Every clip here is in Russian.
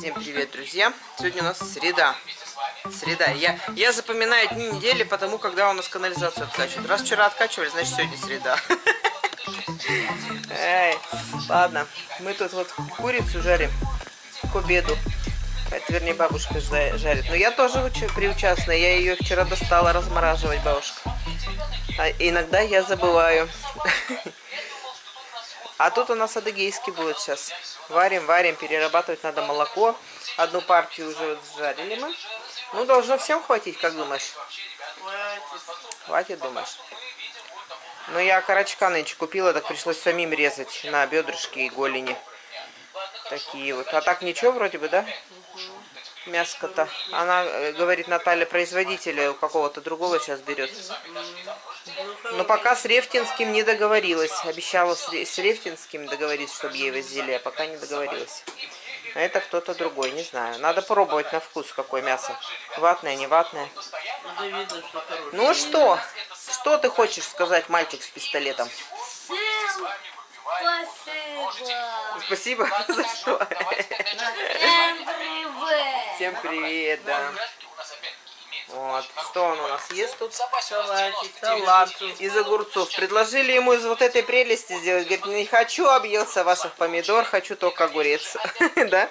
Всем привет, друзья! Сегодня у нас среда. Среда. Я, я запоминаю дни недели, потому когда у нас канализацию откачивают. Раз вчера откачивали, значит сегодня среда. Эй, ладно, мы тут вот курицу жарим к обеду. Это, вернее, бабушка жарит. Но я тоже приучастна. Я ее вчера достала размораживать, бабушка. А иногда я забываю. А тут у нас адыгейский будет сейчас. Варим, варим, перерабатывать надо молоко. Одну партию уже вот сжарили мы. Ну, должно всем хватить, как думаешь? Хватит, думаешь? Ну, я карачка нынче купила, так пришлось самим резать на бедрышки и голени. Такие вот. А так ничего вроде бы, да? Мяско-то. Она, э, говорит Наталья, производителя у какого-то другого сейчас берет. Но пока с Рефтинским не договорилась. Обещала с Рефтинским договориться, чтобы ей возили, а пока не договорилась. А это кто-то другой, не знаю. Надо пробовать на вкус, какое мясо. Ватное, не ватное. Ну что? Что ты хочешь сказать, мальчик с пистолетом? Спасибо. Спасибо? За что? Всем привет. Всем привет, да. Вот. Что он у нас ест тут? Салатик. Салат из огурцов. Предложили ему из вот этой прелести сделать. Говорит, не хочу объелся ваших помидор, хочу только огурец. Да?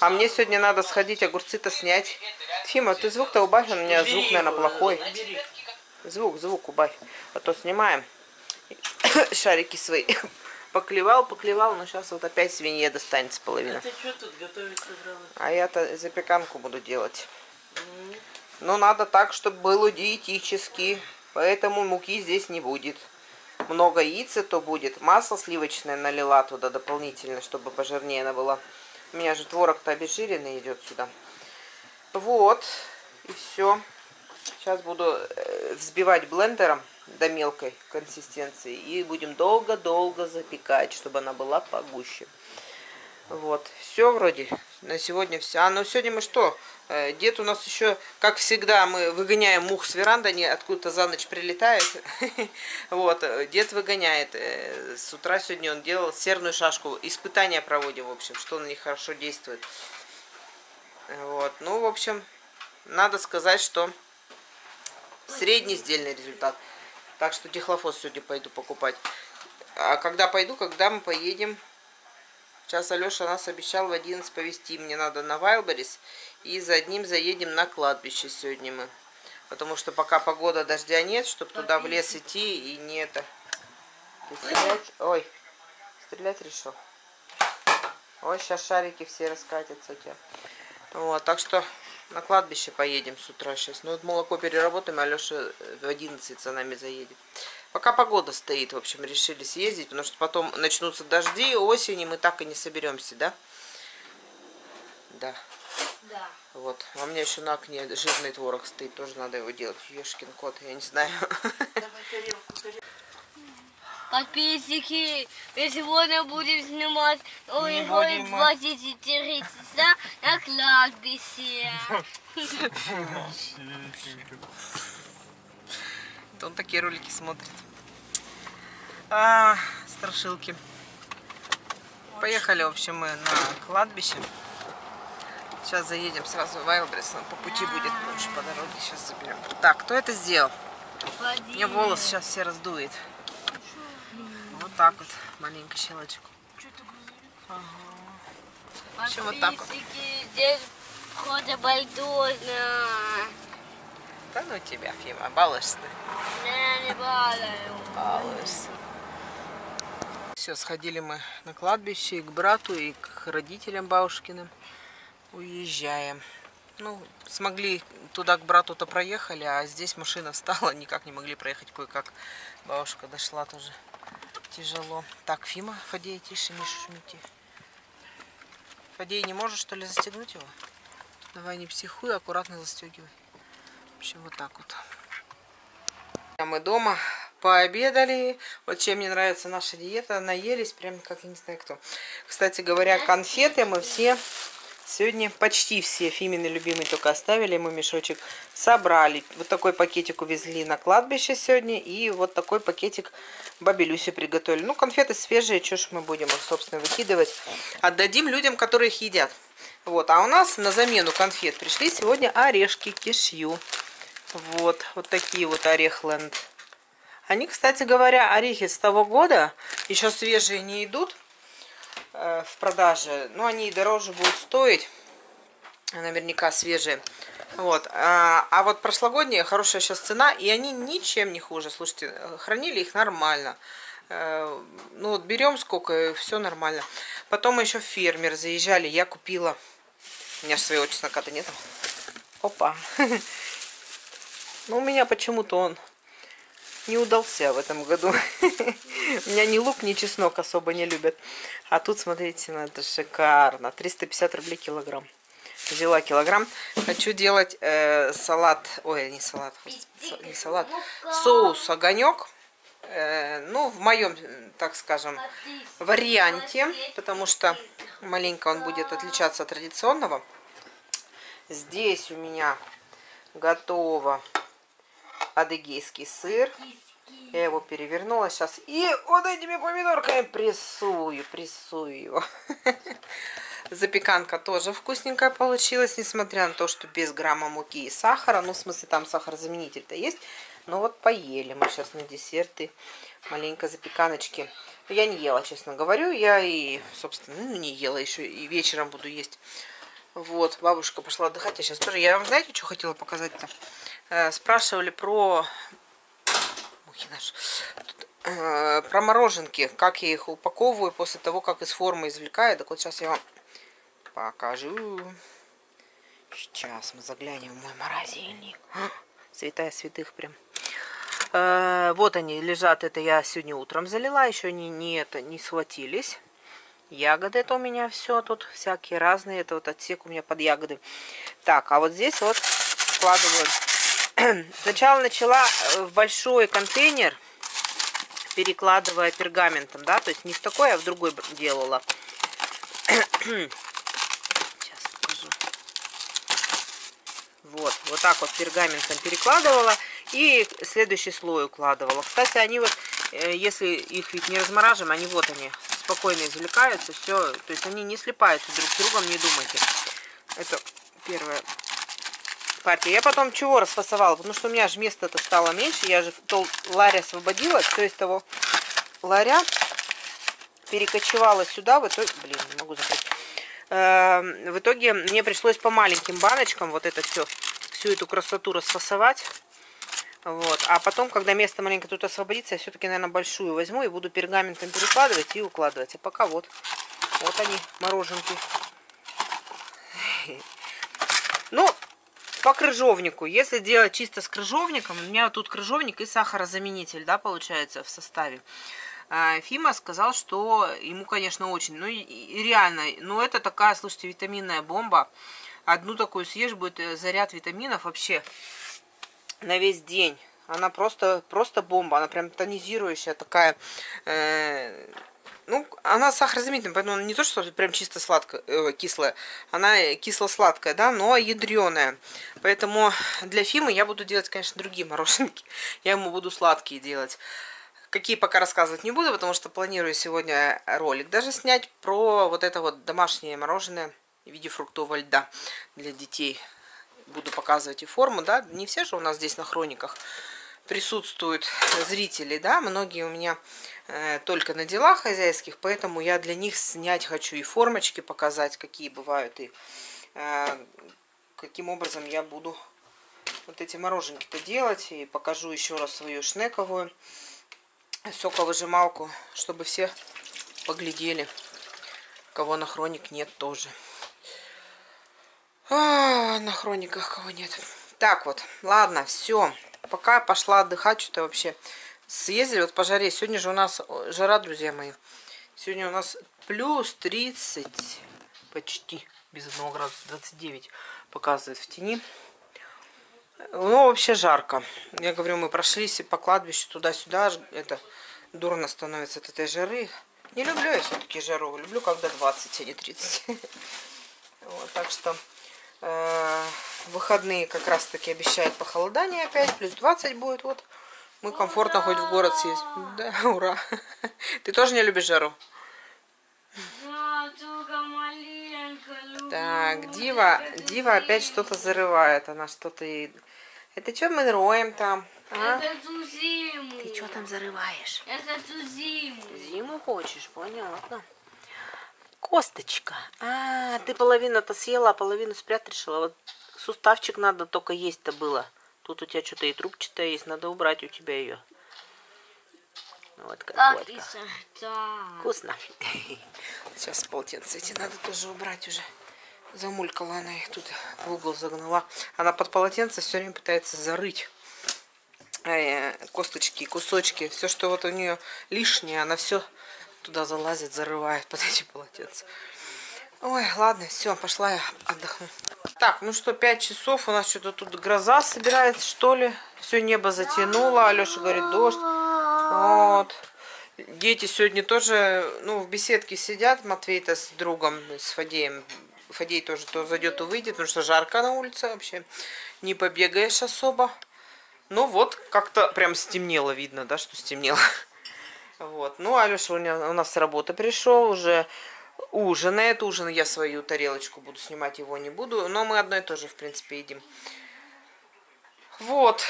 А мне сегодня надо сходить огурцы-то снять. Фима, ты звук-то убавь, у меня звук, наверное, плохой. Звук, звук убавь. А то снимаем. Шарики свои. Поклевал, поклевал, но сейчас вот опять свинье достанется половина. А я-то запеканку буду делать. Но надо так, чтобы было диетически. Поэтому муки здесь не будет. Много яиц то будет. Масло сливочное налила туда дополнительно, чтобы пожирнее она была. У меня же творог-то обезжиренный идет сюда. Вот. И все. Сейчас буду э, взбивать блендером до мелкой консистенции. И будем долго-долго запекать, чтобы она была погуще. Вот. Все вроде. На сегодня все. А, ну сегодня мы что? Э, дед у нас еще, как всегда, мы выгоняем мух с веранды, они откуда-то за ночь прилетают. Вот, э, дед выгоняет. Э, с утра сегодня он делал серную шашку. Испытания проводим, в общем, что на них хорошо действует. Вот, ну, в общем, надо сказать, что средний сдельный результат. Так что дихлофос сегодня пойду покупать. А когда пойду, когда мы поедем Сейчас Алеша нас обещал в 11 повезти. Мне надо на Вайлберис. И за одним заедем на кладбище сегодня мы. Потому что пока погода дождя нет, чтобы туда в лес идти и не это... стрелять... Ой, стрелять решил. Ой, сейчас шарики все раскатятся у тебя. Вот, так что на кладбище поедем с утра сейчас. Ну вот молоко переработаем, Алеша в 11 за нами заедет. Пока погода стоит, в общем, решили съездить, потому что потом начнутся дожди, осень, и мы так и не соберемся, да? Да. Да. Вот. А у меня еще на окне жирный творог стоит, тоже надо его делать. Ешкин кот, я не знаю. Подписчики, мы сегодня будем снимать мы. 24 часа на кладбище. Он такие ролики смотрит. А, страшилки. Поехали, в общем, мы на кладбище. Сейчас заедем сразу в Вайлбрис. По пути будет лучше по дороге. Сейчас заберем. Так, кто это сделал? Мне волос сейчас все раздует. Вот так вот, маленькую щелочку. Еще вот так вот. Здесь входа бальдозна. Да ну тебя, Фима, балуешься ты. Я не балую. Балуешься. Все, сходили мы на кладбище и к брату, и к родителям бабушкиным. Уезжаем. Ну, смогли туда к брату-то проехали, а здесь машина встала, никак не могли проехать кое-как. Бабушка дошла тоже. Тяжело. Так, Фима, Фадей, тише, не шумите. Фадей, не можешь, что ли, застегнуть его? Давай не психуй, аккуратно застегивай. В общем, вот так вот. А Мы дома пообедали. Вот чем мне нравится наша диета. Наелись, прям как я не знаю кто. Кстати говоря, конфеты мы все Сегодня почти все Фимины любимые только оставили, мы мешочек собрали. Вот такой пакетик увезли на кладбище сегодня. И вот такой пакетик бабе Люсе приготовили. Ну, конфеты свежие, что ж мы будем их, собственно, выкидывать. Отдадим людям, которые их едят. Вот, а у нас на замену конфет пришли сегодня орешки кишью. Вот, вот такие вот орехленд. Они, кстати говоря, орехи с того года, еще свежие не идут э, в продаже. Но они и дороже будут стоить. Наверняка свежие. Вот. А, а вот прошлогодние, хорошая сейчас цена, и они ничем не хуже. Слушайте, хранили их нормально. Э, ну вот берем сколько, все нормально. Потом еще фермер заезжали, я купила. У меня же своего чеснока-то нету. Опа. Ну, у меня почему-то он не удался в этом году. У меня ни лук, ни чеснок особо не любят. А тут, смотрите, ну это шикарно. 350 рублей килограмм. Взяла килограмм. Хочу делать э, салат. Ой, не салат. Не салат. Соус огонек. Э, ну, в моем, так скажем, варианте. Потому что маленько он будет отличаться от традиционного. Здесь у меня готово адыгейский сыр. Я его перевернула сейчас. И вот этими помидорками прессую, прессую. Запеканка тоже вкусненькая получилась, несмотря на то, что без грамма муки и сахара. Ну, в смысле, там сахарозаменитель-то есть. Но вот поели мы сейчас на десерты маленько запеканочки. Я не ела, честно говорю. Я и, собственно, ну, не ела еще. И вечером буду есть. Вот, бабушка пошла отдыхать. Я сейчас тоже... Я вам, знаете, что хотела показать-то? Э, спрашивали про мухи наши. Тут, э, про мороженки, как я их упаковываю после того, как из формы извлекаю. Так вот сейчас я вам покажу. Сейчас мы заглянем в мой морозильник. Святая святых прям. Э, вот они лежат, это я сегодня утром залила, еще не, не, это, не схватились. Ягоды это у меня все тут, всякие разные, это вот отсек у меня под ягоды. Так, а вот здесь вот складываю Сначала начала э, в большой контейнер, перекладывая пергаментом, да, то есть не в такой, а в другой делала. Сейчас покажу. Вот, вот так вот пергаментом перекладывала и следующий слой укладывала. Кстати, они вот, э, если их ведь не размораживаем, они вот они спокойно извлекаются, все, то есть они не слипаются друг с другом, не думайте. Это первое партия. Я потом чего расфасовала? Потому что у меня же место-то стало меньше. Я же то ларя освободила, все из того ларя перекочевала сюда. В итоге, блин, не могу закрыть. Эм, в итоге мне пришлось по маленьким баночкам вот это все, всю эту красоту расфасовать. Вот. А потом, когда место маленько тут освободится, я все-таки, наверное, большую возьму и буду пергаментом перекладывать и укладывать. А пока вот. Вот они, мороженки. Ну, по крыжовнику. Если делать чисто с крыжовником, у меня тут крыжовник и сахарозаменитель, да, получается, в составе. А, Фима сказал, что ему, конечно, очень, ну и реально, ну это такая, слушайте, витаминная бомба. Одну такую съешь, будет э, заряд витаминов вообще на весь день. Она просто, просто бомба, она прям тонизирующая такая. Э, ну, она сахарозаменительная, поэтому не то, что прям чисто сладкая, э, кислая. Она кисло-сладкая, да, но ядреная. Поэтому для Фимы я буду делать, конечно, другие мороженки. Я ему буду сладкие делать. Какие пока рассказывать не буду, потому что планирую сегодня ролик даже снять про вот это вот домашнее мороженое в виде фруктового льда для детей. Буду показывать и форму, да. Не все же у нас здесь на хрониках присутствуют зрители, да. Многие у меня Э, только на делах хозяйских, поэтому я для них снять хочу и формочки показать, какие бывают, и э, каким образом я буду вот эти мороженки-то делать, и покажу еще раз свою шнековую соковыжималку, чтобы все поглядели, кого на хроник нет тоже. А, на хрониках кого нет. Так вот, ладно, все. Пока пошла отдыхать, что-то вообще съездили вот по жаре. Сегодня же у нас жара, друзья мои. Сегодня у нас плюс 30 почти, без 1 градуса, 29 показывает в тени. Ну, вообще жарко. Я говорю, мы прошлись по кладбищу туда-сюда. Это дурно становится от этой жары. Не люблю я все-таки жару. Люблю, когда 20, а не 30. Вот, так что выходные как раз таки обещают похолодание опять, плюс 20 будет. Вот мы комфортно хоть в город съездим. Да, ура. Ты тоже не любишь жару? Да, только маленько люблю. Так, Дива, Дива опять что-то зарывает. Она что-то... Это что мы роем там? А? Я хочу зиму. Ты что там зарываешь? Я хочу зиму. Зиму хочешь, понятно. Косточка. А, ты половину-то съела, а половину спрятать решила. Вот суставчик надо только есть-то было. Тут у тебя что-то и трубчатое есть, надо убрать у тебя ее. Вот Как какой и так. Вкусно. Сейчас полотенце эти надо тоже убрать уже. Замулькала она их тут в угол загнала. Она под полотенце все время пытается зарыть э, косточки, кусочки. Все, что вот у нее лишнее, она все туда залазит, зарывает под эти полотенца. Ой, ладно, все, пошла я отдохну. Так, ну что, пять часов, у нас что-то тут гроза собирается, что ли. Все небо затянуло, Алеша говорит, дождь. Вот. Дети сегодня тоже, ну, в беседке сидят, Матвей-то с другом, с Фадеем. Фадей тоже то зайдет, то выйдет, потому что жарко на улице вообще. Не побегаешь особо. Ну вот, как-то прям стемнело, видно, да, что стемнело. Вот. Ну, Алеша у, у нас с работы пришел, уже ужинает. Ужин я свою тарелочку буду снимать, его не буду. Но мы одно и то же, в принципе, едим. Вот.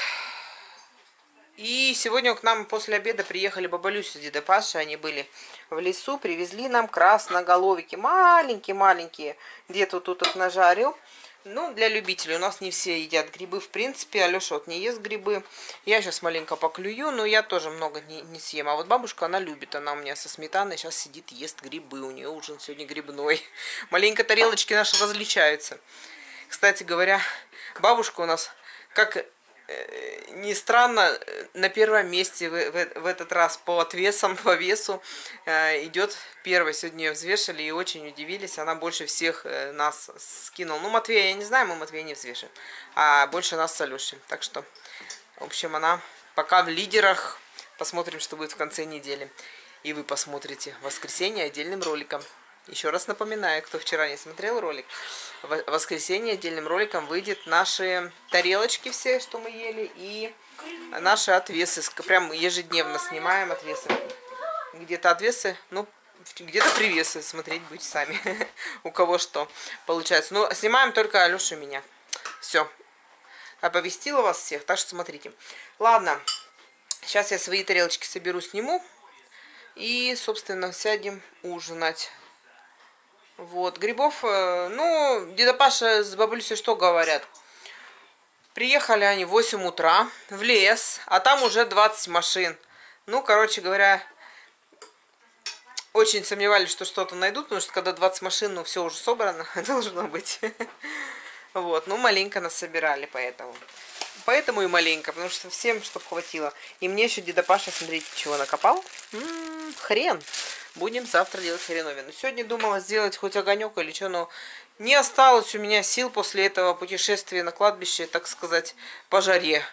И сегодня к нам после обеда приехали баба Люся с дедой Пашей. Они были в лесу, привезли нам красноголовики. Маленькие-маленькие. Где-то тут их нажарил. Ну, для любителей. У нас не все едят грибы, в принципе. Алеша вот не ест грибы. Я сейчас маленько поклюю, но я тоже много не, не съем. А вот бабушка, она любит. Она у меня со сметаной сейчас сидит, ест грибы. У нее ужин сегодня грибной. Маленько тарелочки наши различаются. Кстати говоря, бабушка у нас, как ни странно, э, на первом месте в, в- в этот раз по отвесам, по весу э, идет первой. Сегодня ее взвешивали и очень удивились. Она больше всех э, нас скинула. Ну, Матвея я не знаю, мы Матвея не взвешиваем. А больше нас с Алешей. Так что, в общем, она пока в лидерах. Посмотрим, что будет в конце недели. И вы посмотрите воскресенье отдельным роликом. Еще раз напоминаю, кто вчера не смотрел ролик, в воскресенье отдельным роликом выйдет наши тарелочки все, что мы ели, и наши отвесы. Прям ежедневно снимаем отвесы. Где-то отвесы, ну, где-то привесы, смотреть будете сами, у кого что получается. Но снимаем только Алешу и меня. Все. Оповестила вас всех, так что смотрите. Ладно, сейчас я свои тарелочки соберу, сниму. И, собственно, сядем ужинать. Вот, грибов, э, ну, деда Паша с бабулей что говорят? Приехали они в 8 утра в лес, а там уже 20 машин. Ну, короче говоря, очень сомневались, что что-то найдут, потому что когда 20 машин, ну, все уже собрано, должно быть. Вот, ну, маленько нас собирали, поэтому. Поэтому и маленько, потому что всем, чтобы хватило. И мне еще деда Паша, смотрите, чего накопал. М, хрен. Будем завтра делать хреновину. Сегодня думала сделать хоть огонек или что, но не осталось у меня сил после этого путешествия на кладбище, так сказать, по жаре.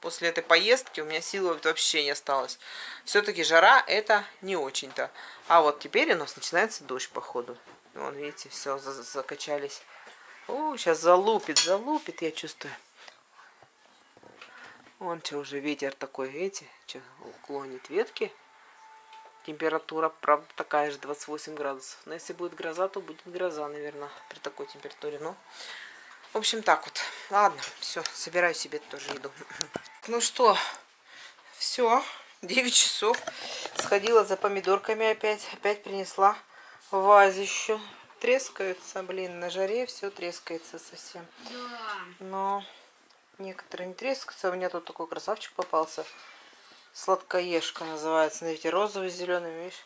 После этой поездки у меня сил вообще не осталось. Все-таки жара это не очень-то. А вот теперь у нас начинается дождь, походу. Вон, видите, все, закачались. О, сейчас залупит, залупит, я чувствую. Вон что уже ветер такой, видите, что уклонит ветки. Температура, правда, такая же, 28 градусов. Но если будет гроза, то будет гроза, наверное, при такой температуре. Ну, в общем, так вот. Ладно, все, собираю себе тоже еду. Ну что, все, 9 часов. Сходила за помидорками опять. Опять принесла вазищу. Трескаются, блин, на жаре все трескается совсем. Да. Но некоторые не трескаются. У меня тут такой красавчик попался. Сладкоежка называется. Смотрите, розовый с зелеными, видишь?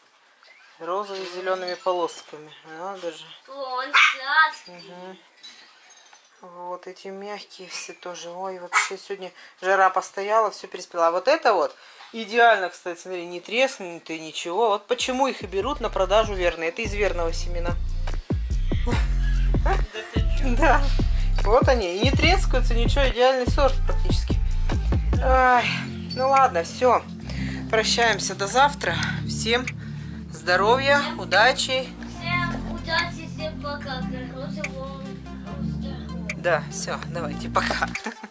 Розовый с зелеными полосками. Надо же. Он сладкий. Вот эти мягкие все тоже. Ой, вообще сегодня жара постояла, все переспела. А вот это вот идеально, кстати, смотри, не треснутые, ничего. Вот почему их и берут на продажу верные. Это из верного семена. Да. Вот они. И не трескаются, ничего, идеальный сорт практически. Ай, ну ладно, все. Прощаемся до завтра. Всем здоровья, удачи. Всем удачи, всем пока. Да, все, давайте, пока.